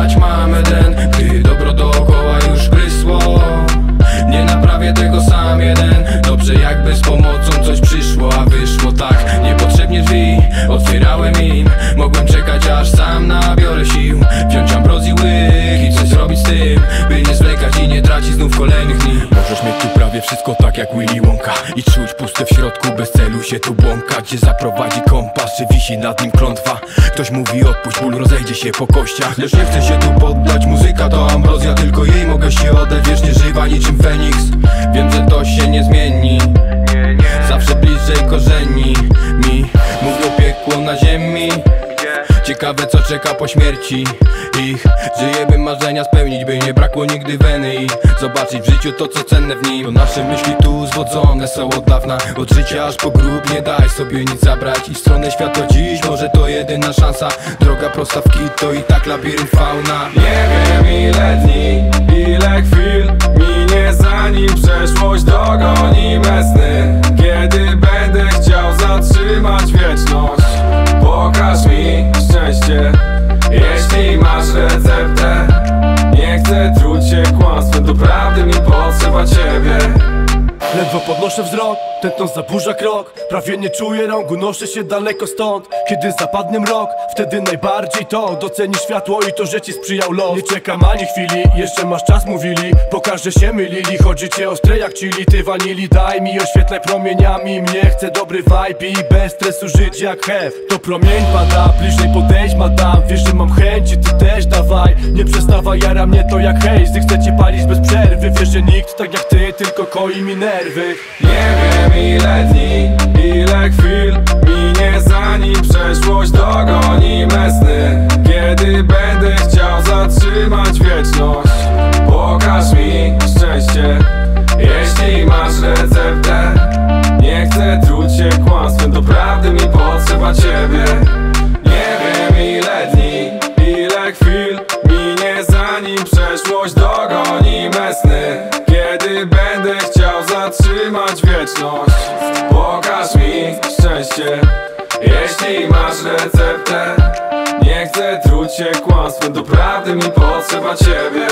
Mać mamy ten, gdy do wszystko tak jak Willy Wonka I czuć puste w środku, bez celu się tu błąka Gdzie zaprowadzi kompas, czy wisi nad nim klątwa Ktoś mówi odpuść, ból rozejdzie się po kościach Lecz nie chcę się tu poddać, muzyka to ambrozja Tylko jej mogę się oddać, wiecznie żywa Ciekawe co czeka po śmierci. Ich Żyję by marzenia spełnić, by nie brakło nigdy weny I zobaczyć w życiu to co cenne w nim. To nasze myśli tu zwodzone są od dawna. Od życia aż po grób nie daj sobie nic zabrać. I stronę światła dziś, może to jedyna szansa. Droga prosta w kit to i tak labirynt fauna. Nie wiem ile dni, ile chwil minie zanim przeszłość Ledwo podnoszę wzrok, tętno zaburza krok. Prawie nie czuję rąk, unoszę się daleko stąd. Kiedy zapadnie mrok, wtedy najbardziej to Docenisz światło i to, że ci sprzyjał los. Nie czekam ani chwili, jeszcze masz czas mówili. Pokażę się mylili, chodzicie ostre jak chili. Ty wanili, daj mi, oświetlaj promieniami. Mnie chcę dobry vibe i bez stresu żyć jak hef To promień pada, bliżej podejść madam Wiesz, że mam chęci, ty też dawaj. Nie przestawaj, jara mnie to jak hejs. Ty chcecie palić bez przerwy Wiesz, że nikt tak jak ty, tylko koi mi nerwy Nie wiem ile dni, ile chwil minie zanim przeszłość dogoni me sny? Kiedy będę chciał zatrzymać wieczność? Pokaż mi szczęście, jeśli masz receptę. Nie chcę truć się kłamstwem, do prawdy mi potrzeba ciebie. Nie wiem ile dni, ile chwil minie zanim przeszłość dogoni me sny. Kiedy będę chciał zatrzymać wieczność. Pokaż mi szczęście, jeśli masz receptę Nie chcę truć się kłamstwem, do prawdy mi potrzeba ciebie